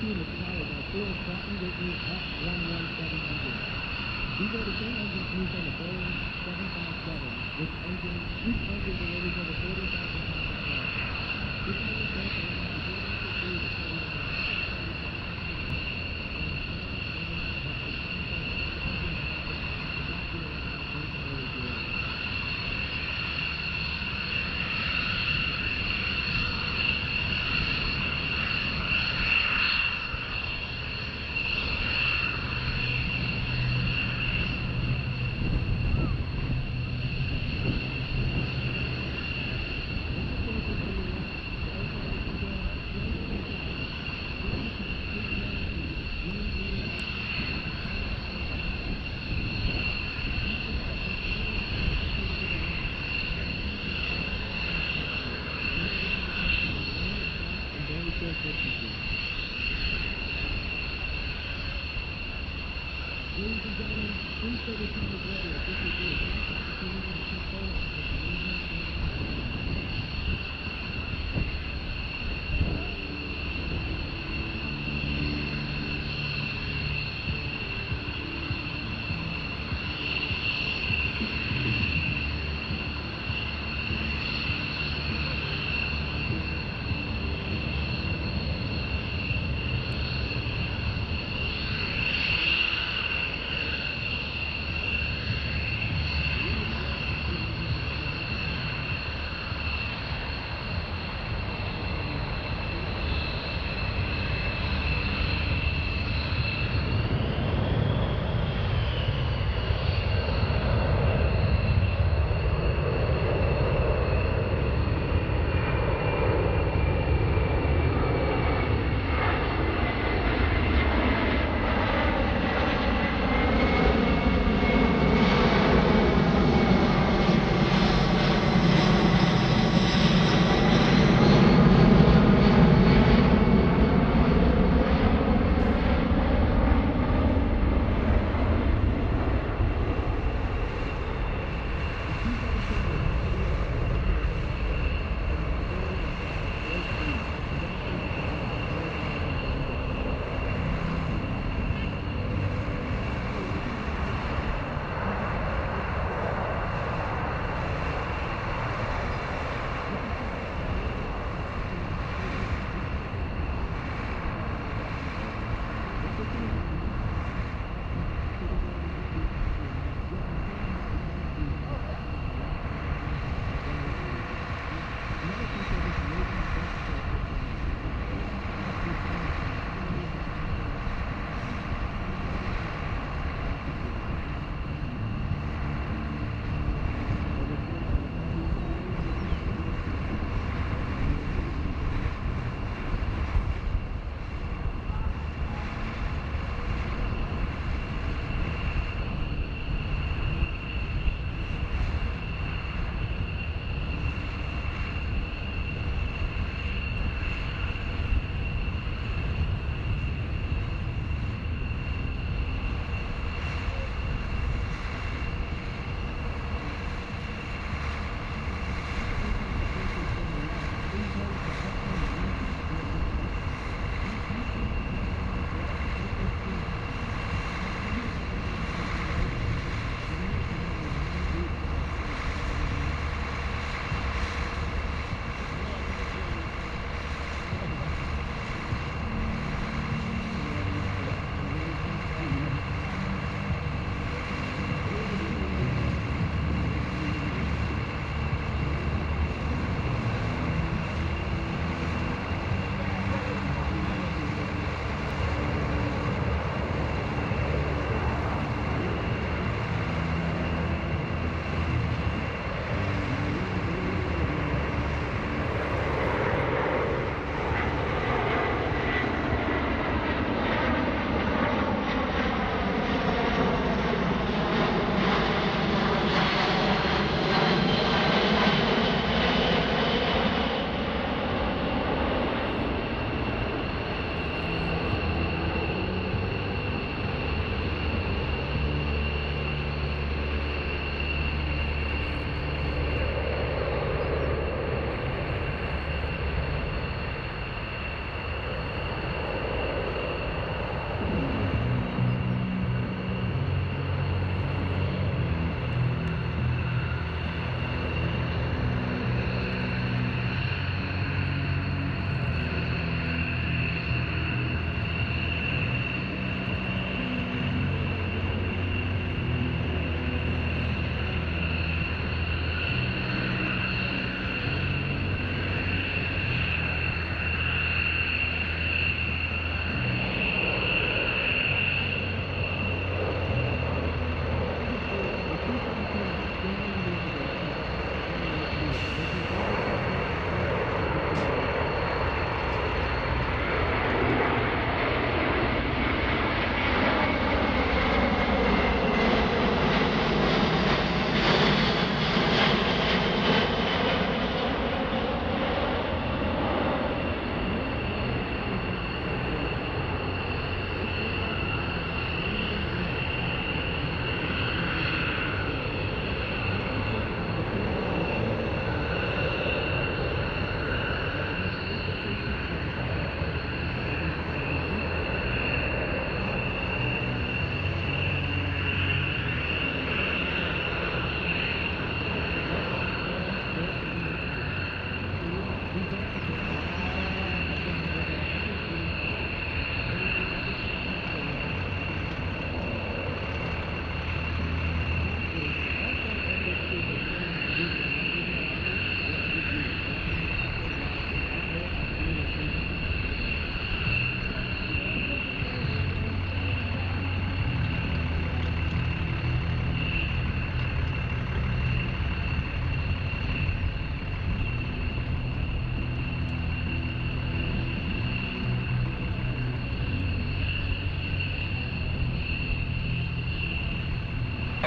217 is powered by Phil Pratt & Whitney F11700. These are the same engines used on the Boeing 757, which engine, each engine delivers over 40,000 pounds of power. This engine built around the Ladies and gentlemen, please stay with me as well. This is the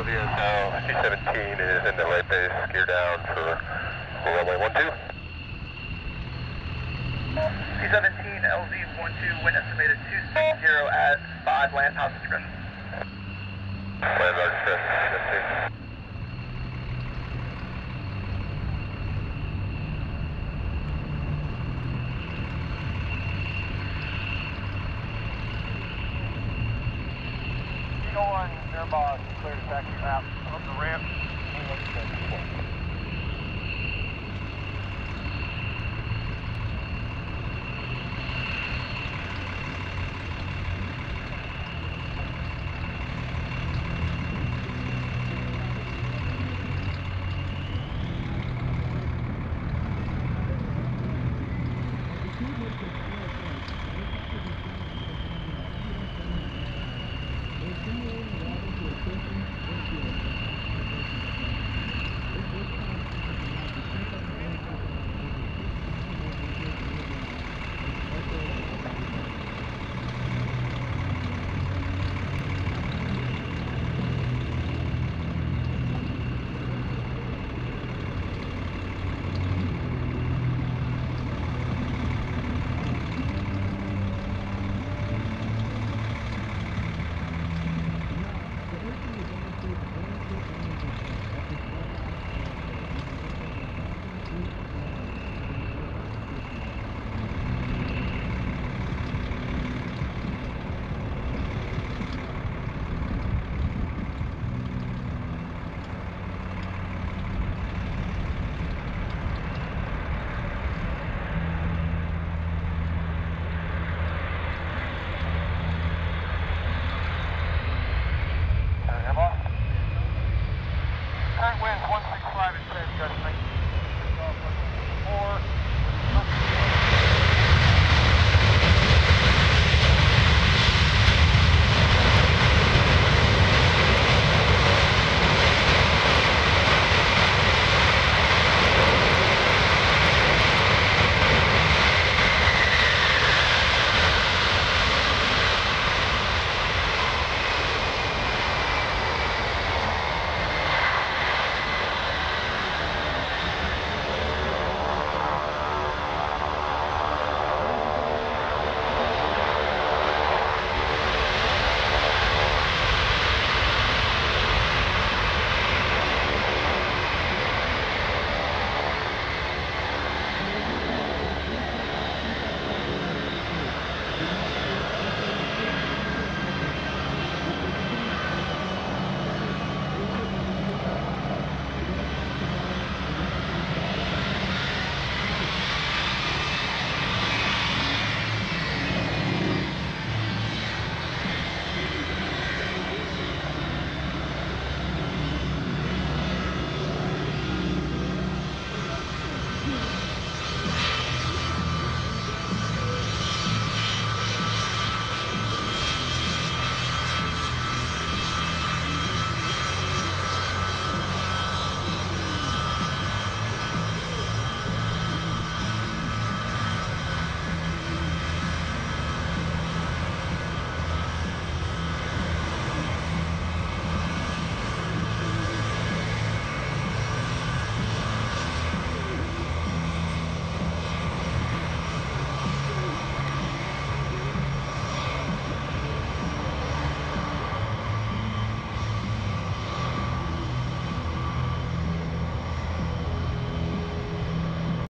So C-17 is in the light base, gear down for runway 12. C-17 LZ-12, wind estimated 260 at 5, land house discretion. Eagle 1, Airbus, clear to taxi map, up the ramp, English 6.